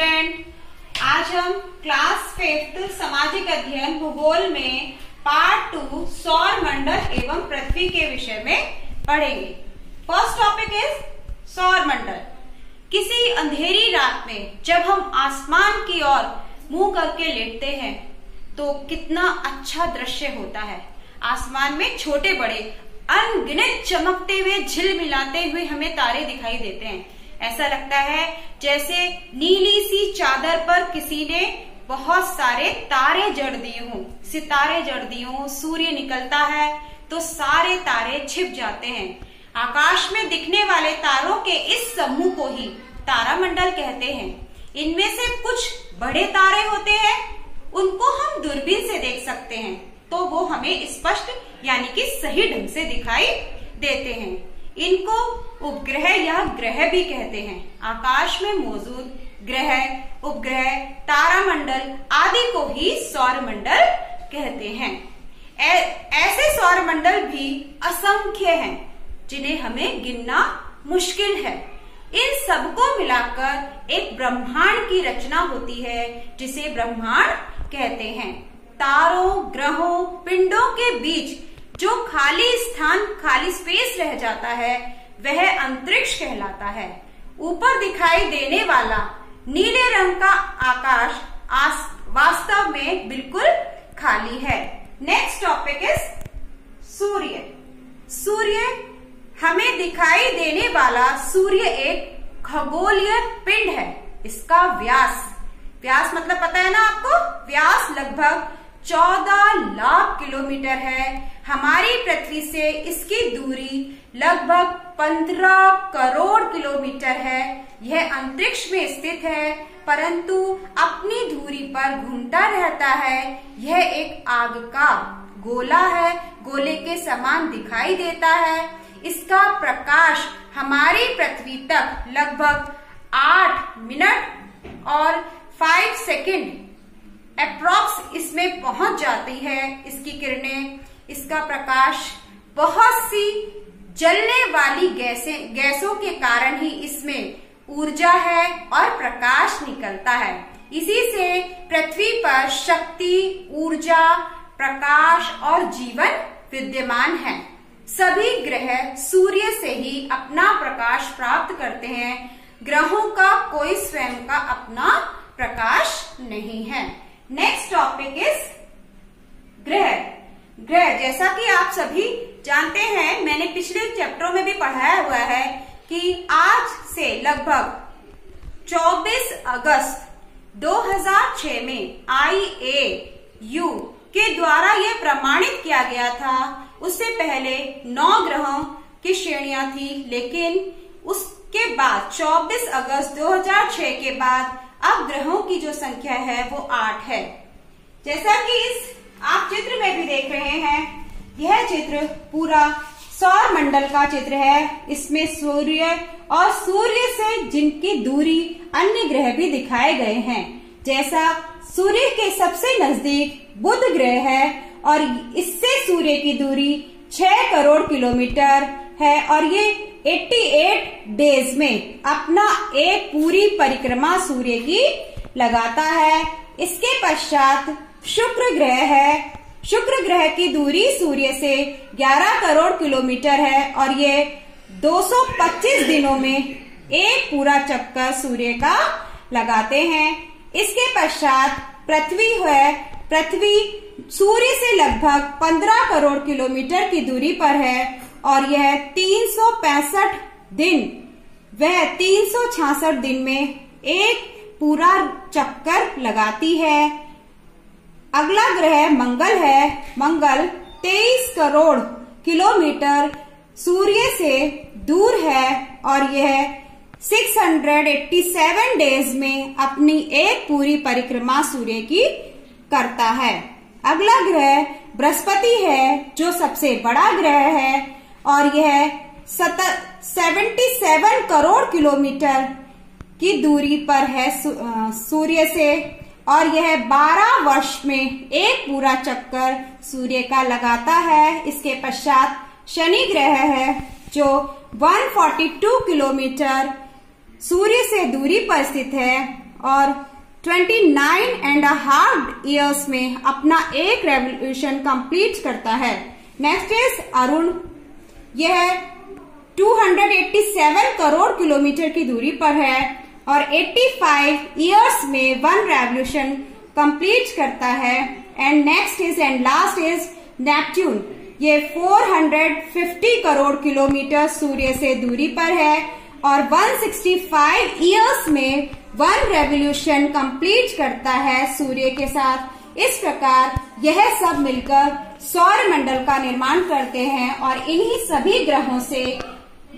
Student आज हम class fifth सामाजिक अध्ययन भूगोल में पार्ट टू सौर मंडल एवं पृथ्वी के विषय में पढ़ेंगे। फ़र्स्ट टॉपिक इज़ सौर मंडल। किसी अंधेरी रात में जब हम आसमान की ओर मुँह करके लेटते हैं तो कितना अच्छा दृश्य होता है। आसमान में छोटे बड़े अनगिनत चमकते हुए झिल मिलाते हुए हमें तारे दिखाई देते हैं। ऐसा लगता है जैसे नीली सी चादर पर किसी ने बहुत सारे तारे जड़ दिए हों, सितारे जड़ दिए हों, सूर्य निकलता है तो सारे तारे छिप जाते हैं। आकाश में दिखने वाले तारों के इस समूह को ही तारामंडल कहते हैं। इनमें से कुछ बड़े तारे होते हैं, उनको हम दूरबीन से देख सकते हैं तो वो हमें स्पष्ट यानी कि सही ढंग से दिखाई देते हैं। इनको उपग्रह या ग्रह भी कहते हैं। आकाश में मौजूद ग्रह, उपग्रह, तारामंडल आदि को ही सौर मंडल कहते हैं। ऐसे सौर मंडल भी असंख्य हैं, जिन्हें हमें गिनना मुश्किल है। इन सबको मिलाकर एक ब्रह्मांड की रचना होती है, जिसे ब्रह्मांड कहते हैं। तारों, ग्रहों, पिंडों के बीच जो खाली स्थान, खाली स्पेस रह जाता है, वह अंतरिक्ष कहलाता है। ऊपर दिखाई देने वाला नीले रंग का आकाश वास्तव में बिल्कुल खाली है। नेक्स्ट टॉपिक इज़ सूर्य। सूर्य हमें दिखाई देने वाला सूर्य एक खगोलीय पिंड है। इसका व्यास। व्यास मतलब पता है ना आपको? व्यास लगभग चौदह लाख किलोमीटर है। हमारी पृथ्वी से इसकी दूरी लगभग पंद्रह करोड़ किलोमीटर है। यह अंतरिक्ष में स्थित है, परंतु अपनी दूरी पर घूमता रहता है। यह एक आग का गोला है, गोले के समान दिखाई देता है। इसका प्रकाश हमारी पृथ्वी तक लगभग आठ मिनट और फाइव सेकेंड अप्रोक्स इसमें पहुँच जाती है। इसकी किरणें इसका प्रकाश बहुत सी जलने वाली गैसें, गैसों के कारण ही इसमें ऊर्जा है और प्रकाश निकलता है। इसी से पृथ्वी पर शक्ति, ऊर्जा, प्रकाश और जीवन विद्यमान है। सभी ग्रह सूर्य से ही अपना प्रकाश प्राप्त करते हैं। ग्रहों का कोई स्वयं का अपना प्रकाश नहीं है। नेक्स्ट टॉपिक इज़ ग्रह, जैसा कि आप सभी जानते हैं, मैंने पिछले चैप्टरों में भी पढ़ाया हुआ है कि आज से लगभग 24 अगस्त 2006 में आई ए यू के द्वारा ये प्रमाणित किया गया था। उससे पहले नौ ग्रहों की श्रेणियाँ थी, लेकिन उसके बाद 24 अगस्त 2006 के बाद अब ग्रहों की जो संख्या है, वो आठ है। जैसा कि इस आप चित्र में भी देख रहे हैं। यह चित्र पूरा सौर मंडल का चित्र है। इसमें सूर्य और सूर्य से जिनकी दूरी अन्य ग्रह भी दिखाए गए हैं। जैसा सूर्य के सबसे नज़दीक बुध ग्रह है और इससे सूर्य की दूरी छह करोड़ किलोमीटर है और ये 88 डेज़ में अपना एक पूरी परिक्रमा सूर्य की लगाता है। इसके पश्चात शुक्र ग्रह है। शुक्र ग्रह की दूरी सूर्य से 11 करोड़ किलोमीटर है और ये 225 दिनों में एक पूरा चक्कर सूर्य का लगाते हैं। इसके पश्चात पृथ्वी है। पृथ्वी सूर्य से लगभग 15 करोड़ किलोमीटर की दूरी पर है और यह तीन सौ पैंसठ दिन, वह तीन सौ छियासठ दिन में एक पूरा चक्कर लगाती है। अगला ग्रह मंगल है। मंगल 23 करोड़ किलोमीटर सूर्य से दूर है और यह 687 डेज़ में अपनी एक पूरी परिक्रमा सूर्य की करता है। अगला ग्रह बृहस्पति है, जो सबसे बड़ा ग्रह है और यह सेवेंटी सेवन करोड़ किलोमीटर की दूरी पर है सूर्य से। और यह 12 वर्ष में एक पूरा चक्कर सूर्य का लगाता है। इसके पश्चात शनि ग्रह है, जो 142 किलोमीटर सूर्य से दूरी पर स्थित है और 29 एंड अ हाफ़ ईयर्स में अपना एक रेवोल्यूशन कंप्लीट करता है। नेक्स्ट इज़ अरुण, यह 287 करोड़ किलोमीटर की दूरी पर है। और 85 इयर्स में वन रेवल्यूशन कंप्लीट करता है। And next is and last is Neptune ये 450 करोड़ किलोमीटर सूर्य से दूरी पर है और 165 इयर्स में वन रेवल्यूशन कंप्लीट करता है सूर्य के साथ। इस प्रकार यह सब मिलकर सौर मंडल का निर्माण करते हैं और इन्हीं सभी ग्रहों से,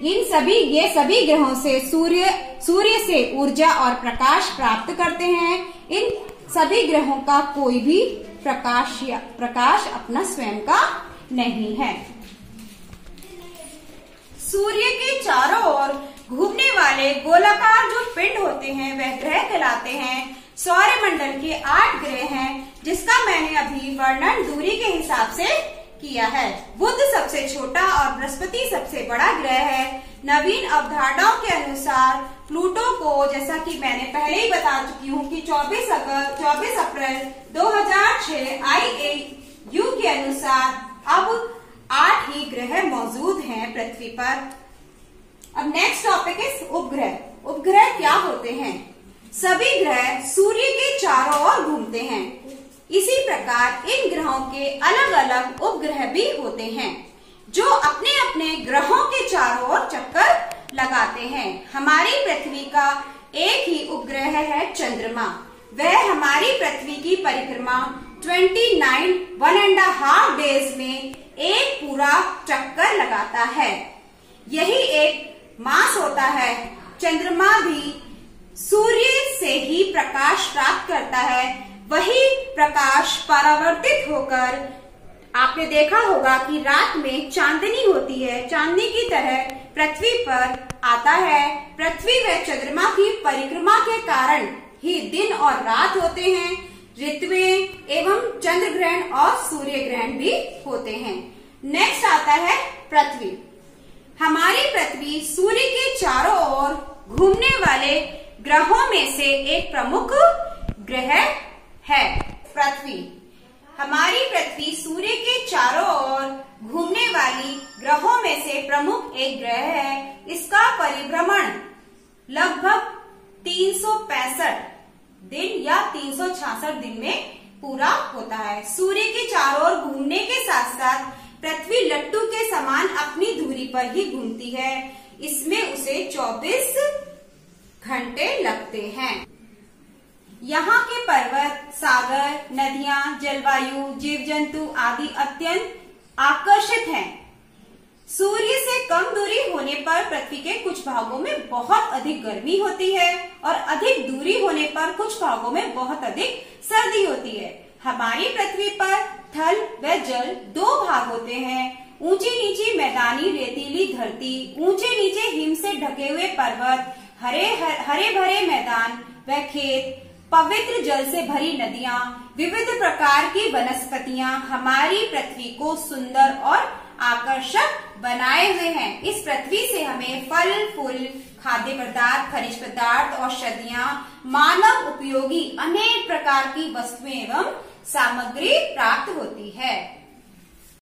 इन सभी, ये सभी ग्रहों से सूर्य सूर्य से ऊर्जा और प्रकाश प्राप्त करते हैं। इन सभी ग्रहों का कोई भी प्रकाश या प्रकाश अपना स्वयं का नहीं है। सूर्य के चारों ओर घूमने वाले गोलाकार जो पिंड होते हैं, वह ग्रह कहलाते हैं। सौर्य मंडल के आठ ग्रह हैं, जिसका मैंने अभी वर्णन दूरी के हिसाब से किया है। बुध सबसे छोटा और बृहस्पति सबसे बड़ा ग्रह है। नवीन अवधारणाओं के अनुसार प्लूटो को, जैसा कि मैंने पहले ही बता चुकी हूँ कि 24 अगस्त 24 अप्रैल 2006 आई यू के अनुसार अब आठ ही ग्रह मौजूद हैं पृथ्वी पर। अब नेक्स्ट टॉपिक इज़ उपग्रह। उपग्रह क्या होते हैं? सभी ग्रह सूर्य के चारों ओर घूमते हैं। इसी प्रकार इन ग्रहों के अलग अलग उपग्रह भी होते हैं, जो अपने अपने ग्रहों के चारों ओर चक्कर लगाते हैं। हमारी पृथ्वी का एक ही उपग्रह है चंद्रमा। वह हमारी पृथ्वी की परिक्रमा 29 वन एंड हाफ़ डेज़ में एक पूरा चक्कर लगाता है। यही एक मास होता है। चंद्रमा भी सूर्य से ही प्रकाश प्राप्त करता है। वही प्रकाश परावर्तित होकर, आपने देखा होगा कि रात में चांदनी होती है। चांदनी की तरह पृथ्वी पर आता है। पृथ्वी व चंद्रमा की परिक्रमा के कारण ही दिन और रात होते हैं। ऋतुएँ एवं चंद्र ग्रहण और सूर्य ग्रहण भी होते हैं। नेक्स्ट आता है पृथ्वी। हमारी पृथ्वी सूर्य के चारों ओर घूमने वाले ग्रहों में से एक प्रमुख ग्रह है। पृथ्वी। हमारी पृथ्वी सूर्य के चारों ओर घूमने वाली ग्रहों में से प्रमुख एक ग्रह है, इसका परिभ्रमण लगभग तीन सौ पैंसठ दिन या तीन सौ छियासठ दिन में पूरा होता है। सूर्य के चारों ओर घूमने के साथ साथ पृथ्वी लट्टू के समान अपनी दूरी पर ही घूमती है। इसमें उसे 24 घंटे लगते हैं। यहाँ के पर्वत सागर नदियाँ जलवायु जीव जंतु आदि अत्यंत आकर्षित हैं। सूर्य से कम दूरी होने पर पृथ्वी के कुछ भागों में बहुत अधिक गर्मी होती है और अधिक दूरी होने पर कुछ भागों में बहुत अधिक सर्दी होती है हमारी पृथ्वी पर थल व जल दो भाग होते हैं ऊँची नीची मैदानी रेतीली धरती ऊँचे नीचे हिम से ढके हुए पर्वत हरे हर, हरे भरे मैदान व खेत पवित्र जल से भरी नदियाँ, विविध प्रकार की वनस्पतियाँ हमारी पृथ्वी को सुंदर और आकर्षक बनाए हुए हैं। इस पृथ्वी से हमें फल, फूल, खाद्य पदार्थ, खनिज पदार्थ, औषधिया, मानव उपयोगी अनेक प्रकार की वस्तुएँ एवं सामग्री प्राप्त होती है।